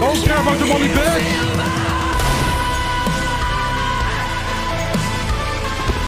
Don't care about the money back!